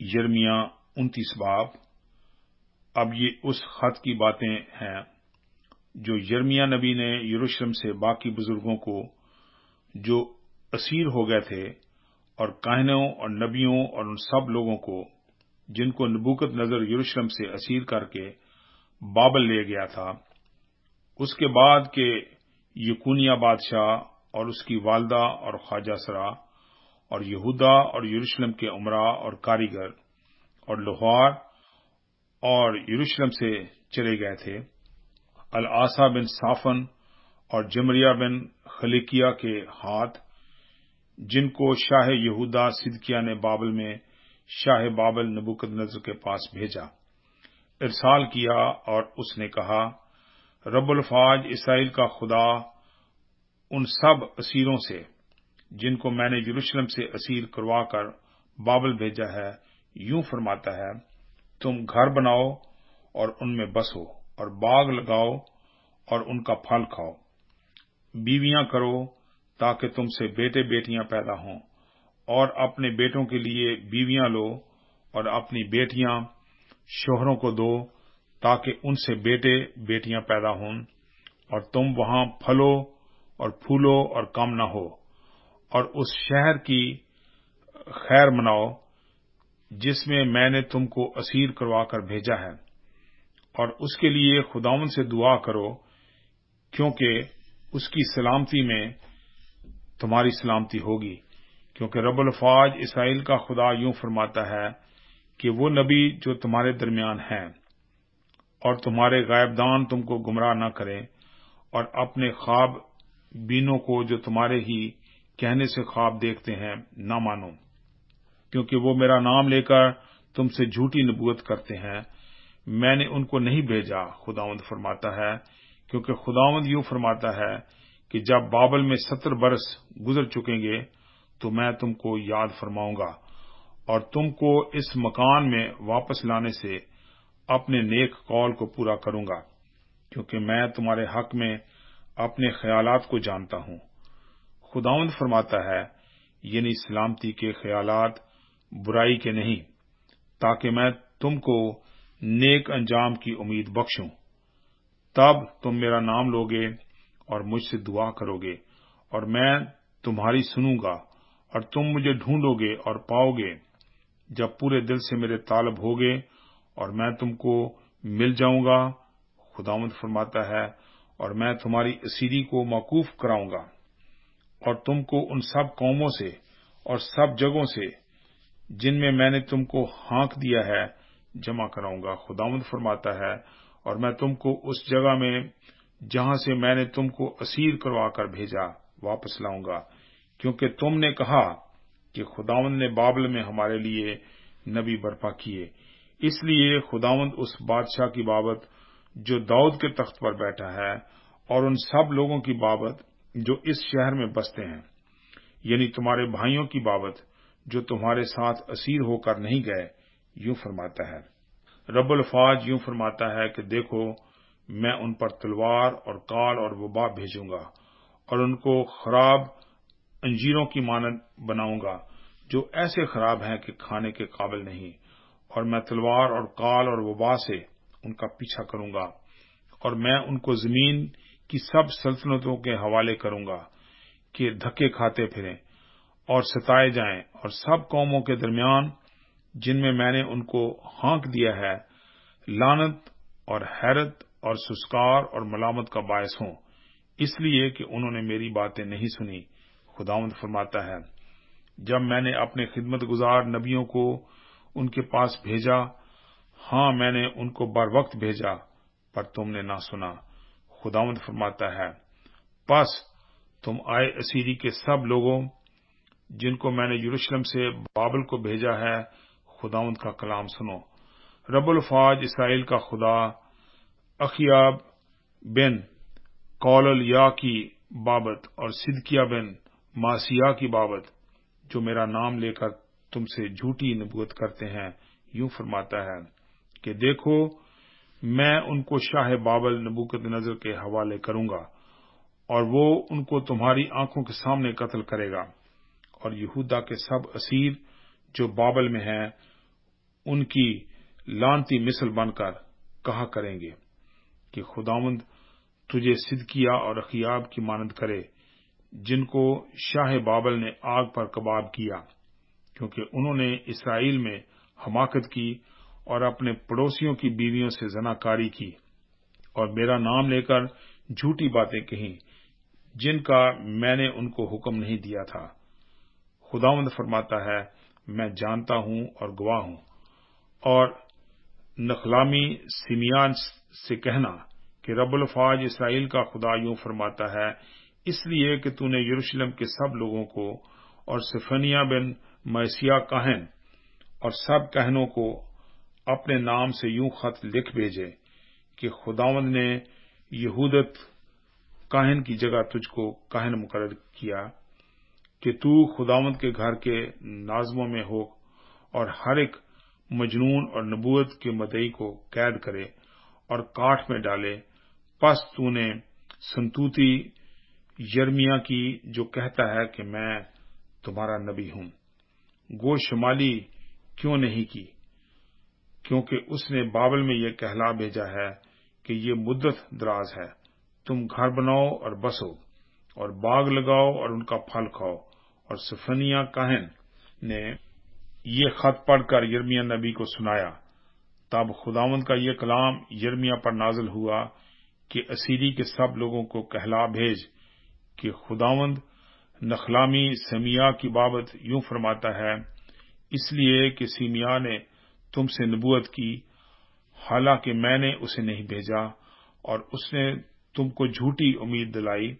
یرمیا انتیس باب۔ اب یہ اس خط کی باتیں ہیں جو یرمیا نبی نے یروشلم سے باقی بزرگوں کو، جو اسیر ہو گئے تھے، اور کاہنوں اور نبیوں اور ان سب لوگوں کو، جن کو نبوکت نظر یروشلم سے اسیر کر کے بابل لے گیا تھا۔ اس کے بعد کہ یقونیا بادشاہ اور اس کی والدہ اور خواجہ سرا اور یہودا اور یروشلم کے عمرہ اور کاریگر اور لوہار اور یروشلم سے چلے گئے تھے۔ الآسا بن صافن اور جمریہ بن خلیقیہ کے ہاتھ، جن کو شاہ یہودا صدقیہ نے بابل میں شاہ بابل نبوکد نظر کے پاس بھیجا۔ ارسال کیا اور اس نے کہا، رب الفاظ اسرائیل کا خدا ان سب اسیروں سے جن کو میں نے یروشلم سے اسیر کروا کر بابل بھیجا ہے، یوں فرماتا ہے، تم گھر بناؤ اور ان میں بسو اور باغ لگاؤ اور ان کا پھل کھاؤ۔ بیویاں کرو تاکہ تم سے بیٹے بیٹیاں پیدا ہوں اور اپنے بیٹوں کے لیے بیویاں لو اور اپنی بیٹیاں شوہروں کو دو تاکہ ان سے بیٹے بیٹیاں پیدا ہوں اور تم وہاں پھلو اور پھولو اور کم نہ ہو۔ اور اس شہر کی خیر مناؤ، جس میں میں نے تم کو اسیر کروا کر بھیجا ہے۔ اور اس کے لیے خداون سے دعا کرو، کیونکہ اس کی سلامتی میں تمہاری سلامتی ہوگی۔ کیونکہ رب الفاظ اسرائیل کا خدا یوں فرماتا ہے کہ وہ نبی جو تمہارے درمیان ہیں اور تمہارے غائب دان تم کو گمراہ نہ کریں، اور اپنے خواب بینوں کو جو تمہارے ہی کہنے سے خواب دیکھتے ہیں، نہ مانو۔ کیونکہ وہ میرا نام لے کر تم سے جھوٹی نبوت کرتے ہیں۔ میں نے ان کو نہیں بھیجا، خداوند فرماتا ہے۔ کیونکہ خداوند یوں فرماتا ہے کہ جب بابل میں ستر برس گزر چکیں گے، تو میں تم کو یاد فرماؤں گا۔ اور تم کو اس مکان میں واپس لانے سے اپنے نیک قول کو پورا کروں گا، کیونکہ میں تمہارے حق میں اپنے خیالات کو جانتا ہوں۔ خداوند فرماتا ہے یعنی سلامتی کے خیالات برائی کے نہیں، تاکہ میں تم کو نیک انجام کی امید بخشوں۔ تب تم میرا نام لوگے اور مجھ سے دعا کرو گے اور میں تمہاری سنوں گا، اور تم مجھے ڈھونڈو گے اور پاؤ گے جب پورے دل سے میرے طالب ہوگے اور میں تم کو مل جاؤں گا، خداوند فرماتا ہے، اور میں تمہاری اسیری کو موقوف کراؤں گا۔ اور تم کو ان سب قوموں سے اور سب جگہوں سے جن میں میں نے تم کو ہانک دیا ہے، جمع کراؤں گا۔ خداوند فرماتا ہے، اور میں تم کو اس جگہ میں جہاں سے میں نے تم کو اسیر کروا کر بھیجا، واپس لاؤں گا۔ کیونکہ تم نے کہا کہ خداوند نے بابل میں ہمارے لیے نبی برپا کیے۔ اس لیے خداوند اس بادشاہ کی بابت جو داؤد کے تخت پر بیٹھا ہے اور ان سب لوگوں کی بابت جو اس شہر میں بستے ہیں یعنی تمہارے بھائیوں کی بابت، جو تمہارے ساتھ اسیر ہو کر نہیں گئے، یوں فرماتا ہے۔ رب الفاظ یوں فرماتا ہے کہ دیکھو، میں ان پر تلوار اور کال اور وبا بھیجوں گا، اور ان کو خراب انجیروں کی مانند بناؤں گا، جو ایسے خراب ہیں کہ کھانے کے قابل نہیں، اور میں تلوار اور کال اور وبا سے ان کا پیچھا کروں گا، اور میں ان کو زمین کی سب سلطنتوں کے حوالے کروں گا کہ دھکے کھاتے پھریں اور ستائے جائیں اور سب قوموں کے درمیان جن میں میں نے ان کو ہانک دیا ہے لانت اور حیرت اور سسکار اور ملامت کا باعث ہوں۔ اس لیے کہ انہوں نے میری باتیں نہیں سنی۔ خداوند فرماتا ہے، جب میں نے اپنے خدمت گزار نبیوں کو ان کے پاس بھیجا ہاں میں نے ان کو بر وقت بھیجا، پر تم نے نہ سنا۔ خداوند فرماتا ہے، پس تم آئے اسیری کے سب لوگوں جن کو میں نے یروشلم سے بابل کو بھیجا ہے، خداوند کا کلام سنو۔ رب الفاظ اسرائیل کا خدا اخیاب بن کول یا کی بابت اور صدقیہ بن ماسیا کی بابت، جو میرا نام لے کر تم سے جھوٹی نبوت کرتے ہیں، یوں فرماتا ہے کہ دیکھو میں ان کو شاہ بابل نبوکت نظر کے حوالے کروں گا اور وہ ان کو تمہاری آنکھوں کے سامنے قتل کرے گا۔ اور یہودا کے سب اسیر جو بابل میں ہیں، ان کی لانتی مثل بن کر کہا کریں گے کہ خداوند تجھے صدقیہ اور اخیاب کی مانند کرے، جن کو شاہ بابل نے آگ پر کباب کیا، کیونکہ انہوں نے اسرائیل میں حماقت کی اور اپنے پڑوسیوں کی بیویوں سے زنا کاری کی اور میرا نام لے کر جھوٹی باتیں کہیں جن کا میں نے ان کو حکم نہیں دیا تھا۔ خداوند فرماتا ہے، میں جانتا ہوں اور گواہ ہوں۔ اور نخلامی سمیان سے کہنا کہ رب الفاظ اسرائیل کا خدا یوں فرماتا ہے، اس لیے کہ تو نے یروشلم کے سب لوگوں کو اور سفنیا بن میسیا کہن اور سب کہنوں کو اپنے نام سے یوں خط لکھ بھیجے کہ خداوند نے یہودت کاہن کی جگہ تجھ کو کاہن مقرر کیا کہ تو خداوند کے گھر کے نازموں میں ہو اور ہر ایک مجنون اور نبوت کے مدعی کو قید کرے اور کاٹ میں ڈالے۔ پس تو نے سنتوتی یرمیا کی جو کہتا ہے کہ میں تمہارا نبی ہوں۔ گو شمالی کیوں نہیں کی؟ کیونکہ اس نے بابل میں یہ کہلا بھیجا ہے کہ یہ مدت دراز ہے۔ تم گھر بناؤ اور بسو، اور باغ لگاؤ اور ان کا پھل کھاؤ۔ اور سفنیا کاہن نے یہ خط پڑھ کر یرمیا نبی کو سنایا۔ تب خداوند کا یہ کلام یرمیا پر نازل ہوا کہ اسیری کے سب لوگوں کو کہلا بھیج کہ خداوند نخلامی سمیا کی بابت یوں فرماتا ہے، اس لیے کہ سیمیا نے تم سے نبوت کی، حالانکہ میں نے اسے نہیں بھیجا اور اس نے تم کو جھوٹی امید دلائی۔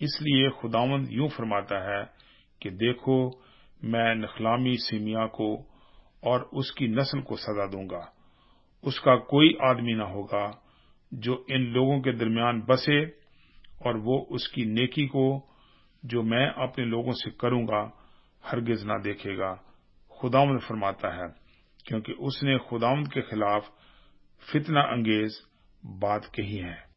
اس لیے خداوند یوں فرماتا ہے کہ دیکھو، میں نخلامی سیمیا کو اور اس کی نسل کو سزا دوں گا۔ اس کا کوئی آدمی نہ ہوگا جو ان لوگوں کے درمیان بسے اور وہ اس کی نیکی کو جو میں اپنے لوگوں سے کروں گا، ہرگز نہ دیکھے گا۔ خداوند فرماتا ہے۔ کیونکہ اس نے خداوند کے خلاف فتنہ انگیز بات کہی ہے۔